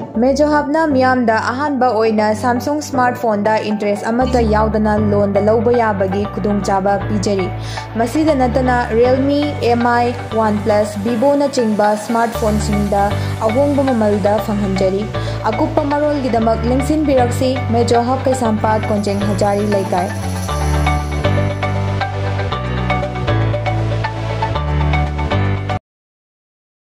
मेजो हबना मियामदा अहानबा ओइना सैमसंग स्मार्टफ़ोन दा इंटरेस्ट अमता यावदना लोन दा लौबा याबगी खुदुंग चाबा पिजरी मसीदा नतना Realme, MI, OnePlus, Vivo na chingba smartphone singda ahongba mamalda fanghanjari akupa marol gidamak lingsin biraksi mejo hab kai sampat konjeng hajari laikai